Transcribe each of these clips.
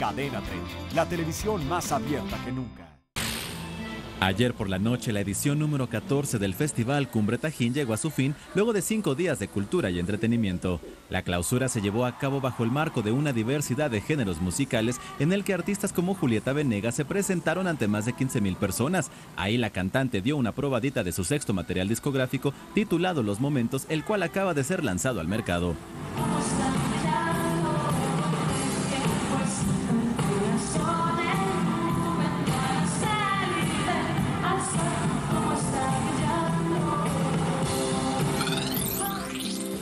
Cadena 30, la televisión más abierta que nunca. Ayer por la noche, la edición número 14 del Festival Cumbre Tajín llegó a su fin luego de cinco días de cultura y entretenimiento. La clausura se llevó a cabo bajo el marco de una diversidad de géneros musicales en el que artistas como Julieta Venegas se presentaron ante más de 15 mil personas. Ahí la cantante dio una probadita de su sexto material discográfico titulado Los Momentos, el cual acaba de ser lanzado al mercado.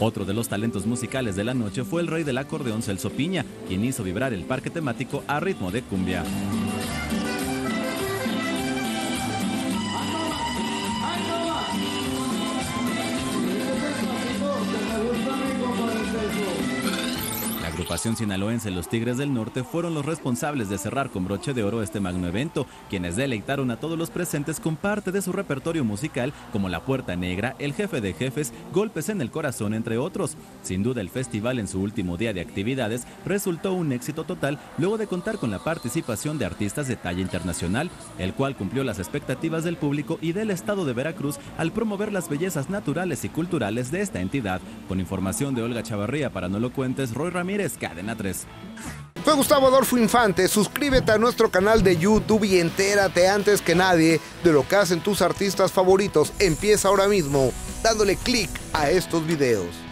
Otro de los talentos musicales de la noche fue el rey del acordeón Celso Piña, quien hizo vibrar el parque temático a ritmo de cumbia. Agrupación sinaloense Los Tigres del Norte fueron los responsables de cerrar con broche de oro este magno evento, quienes deleitaron a todos los presentes con parte de su repertorio musical como La Puerta Negra, El Jefe de Jefes, Golpes en el Corazón, entre otros. Sin duda el festival en su último día de actividades resultó un éxito total luego de contar con la participación de artistas de talla internacional, el cual cumplió las expectativas del público y del estado de Veracruz al promover las bellezas naturales y culturales de esta entidad. Con información de Olga Chavarría para No Lo Cuentes, Roy Ramírez Cadena 3. Fue Gustavo Adolfo Infante, suscríbete a nuestro canal de YouTube y entérate antes que nadie de lo que hacen tus artistas favoritos. Empieza ahora mismo dándole clic a estos videos.